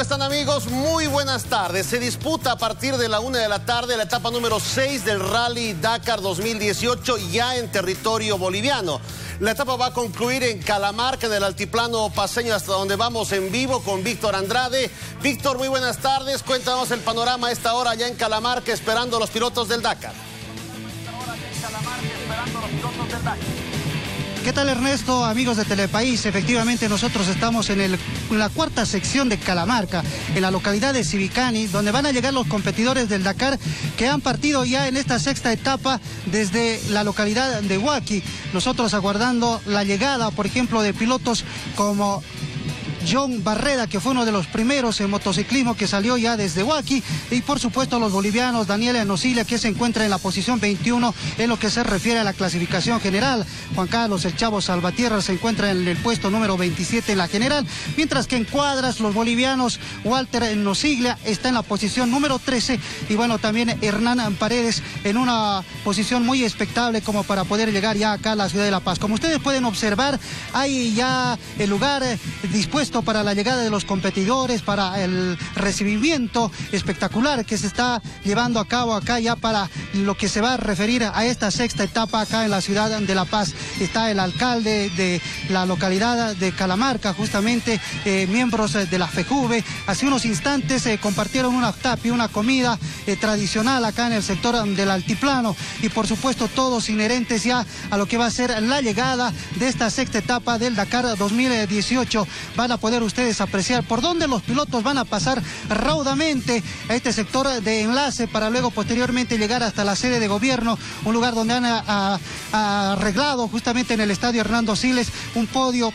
están amigos? Muy buenas tardes. Se disputa a partir de la una de la tarde la etapa número 6 del Rally Dakar 2018 ya en territorio boliviano. La etapa va a concluir en Calamarca, en el altiplano paseño, hasta donde vamos en vivo con Víctor Andrade. Víctor, muy buenas tardes. Cuéntanos el panorama a esta hora ya en Calamarca esperando a los pilotos del Dakar. ¿Qué tal Ernesto, amigos de Telepaís? Efectivamente nosotros estamos en, la cuarta sección de Calamarca, en la localidad de Civicani, donde van a llegar los competidores del Dakar que han partido ya en esta sexta etapa desde la localidad de Huaki. Nosotros aguardando la llegada, por ejemplo, de pilotos como John Barreda, que fue uno de los primeros en motociclismo que salió ya desde Huaki, y por supuesto los bolivianos, Daniel Enosilia, que se encuentra en la posición 21 en lo que se refiere a la clasificación general. Juan Carlos El Chavo Salvatierra se encuentra en el puesto número 27 en la general, mientras que en cuadras los bolivianos, Walter Enosiglia está en la posición número 13 y bueno, también Hernán Paredes en una posición muy expectable como para poder llegar ya acá a la ciudad de La Paz. Como ustedes pueden observar, hay ya el lugar dispuesto para la llegada de los competidores, para el recibimiento espectacular que se está llevando a cabo acá ya para lo que se va a referir a esta sexta etapa acá en la ciudad de La Paz. Está el alcalde de la localidad de Calamarca, justamente eh, miembros de la FEJUVE. Hace unos instantes eh, compartieron una tapia, una comida eh, tradicional acá en el sector del altiplano y por supuesto todos inherentes ya a lo que va a ser la llegada de esta sexta etapa del Dakar 2018. Van poder ustedes apreciar por dónde los pilotos van a pasar raudamente a este sector de enlace para luego posteriormente llegar hasta la sede de gobierno, un lugar donde han arreglado justamente en el estadio Hernando Siles un podio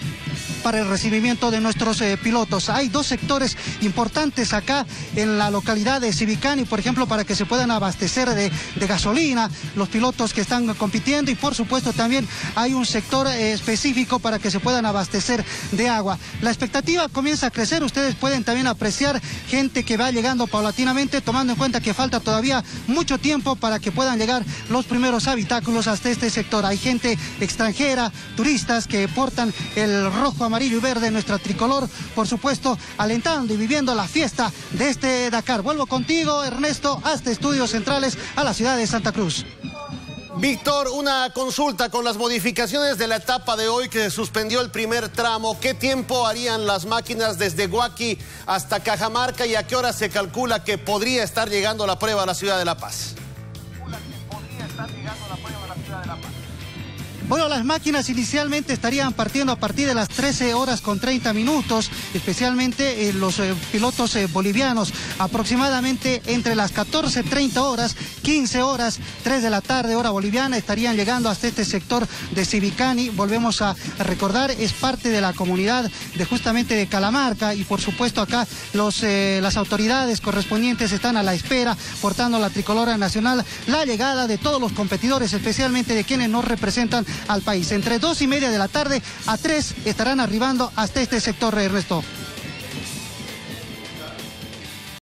para el recibimiento de nuestros eh, pilotos. Hay dos sectores importantes acá en la localidad de Civicani, por ejemplo, para que se puedan abastecer de, gasolina los pilotos que están compitiendo y por supuesto también hay un sector eh, específico para que se puedan abastecer de agua. La expectativa comienza a crecer, ustedes pueden también apreciar gente que va llegando paulatinamente, tomando en cuenta que falta todavía mucho tiempo para que puedan llegar los primeros habitáculos hasta este sector. Hay gente extranjera, turistas que portan el rojo amarillo amarillo y verde, nuestra tricolor, por supuesto, alentando y viviendo la fiesta de este Dakar. Vuelvo contigo, Ernesto, hasta Estudios Centrales, a la ciudad de Santa Cruz. Víctor, una consulta con las modificaciones de la etapa de hoy que suspendió el primer tramo. ¿Qué tiempo harían las máquinas desde Guaki hasta Cajamarca y a qué hora se calcula que podría estar llegando la prueba a la ciudad de La Paz? Bueno, las máquinas inicialmente estarían partiendo a partir de las 13 horas con 30 minutos, especialmente eh, los eh, pilotos eh, bolivianos, aproximadamente entre las 14.30 horas, 15 horas, 3 de la tarde, hora boliviana, estarían llegando hasta este sector de Civicani. Volvemos a recordar, es parte de la comunidad de justamente de Calamarca y por supuesto acá los, las autoridades correspondientes están a la espera, portando la tricolora nacional, la llegada de todos los competidores, especialmente de quienes nos representan al país. Entre dos y media de la tarde a tres estarán arribando hasta este sector, Ernesto.